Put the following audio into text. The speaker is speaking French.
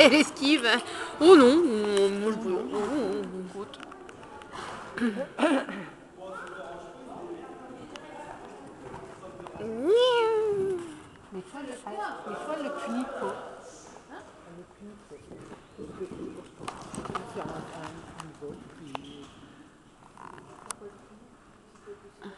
Elle esquive. Oh non, on mange bouillon. On goûte. Mais fois, le, des fois, le. Hein Le